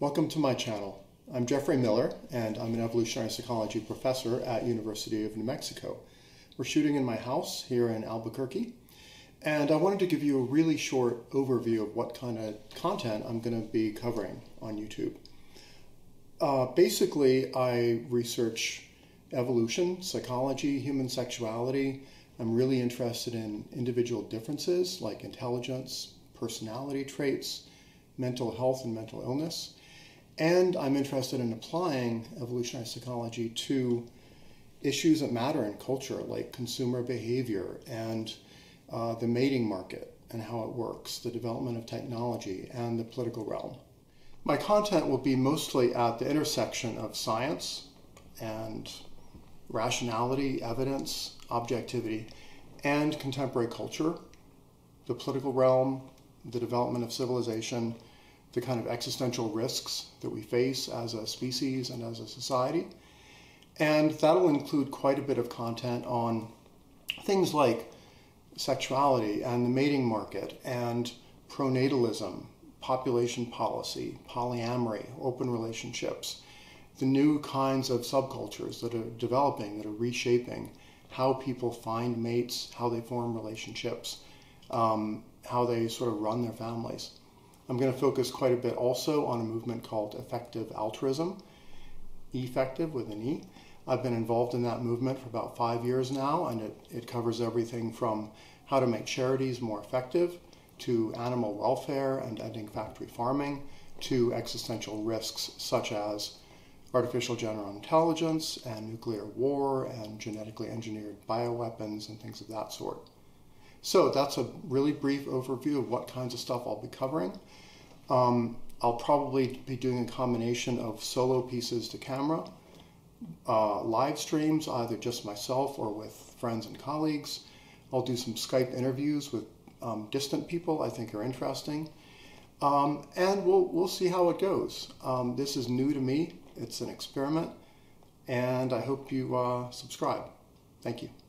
Welcome to my channel. I'm Geoffrey Miller and I'm an evolutionary psychology professor at University of New Mexico. We're shooting in my house here in Albuquerque and I wanted to give you a really short overview of what kind of content I'm going to be covering on YouTube. Uh, basically, I research evolution, psychology, human sexuality. I'm really interested in individual differences like intelligence, personality traits, mental health and mental illness. And I'm interested in applying evolutionary psychology to issues that matter in culture, like consumer behavior and uh, the mating market and how it works, the development of technology, and the political realm. My content will be mostly at the intersection of science and rationality, evidence, objectivity, and contemporary culture, the political realm, the development of civilization, the kind of existential risks that we face as a species and as a society. And that'll include quite a bit of content on things like sexuality and the mating market and pronatalism, population policy, polyamory, open relationships, the new kinds of subcultures that are developing, that are reshaping how people find mates, how they form relationships, um, how they sort of run their families. I'm going to focus quite a bit also on a movement called effective altruism, effective with an E. I've been involved in that movement for about five years now, and it, it covers everything from how to make charities more effective to animal welfare and ending factory farming to existential risks such as artificial general intelligence and nuclear war and genetically engineered bioweapons and things of that sort. So that's a really brief overview of what kinds of stuff I'll be covering. Um, I'll probably be doing a combination of solo pieces to camera, uh, live streams, either just myself or with friends and colleagues. I'll do some Skype interviews with um, distant people I think are interesting. Um, and we'll, we'll see how it goes. Um, this is new to me. It's an experiment, and I hope you uh, subscribe. Thank you.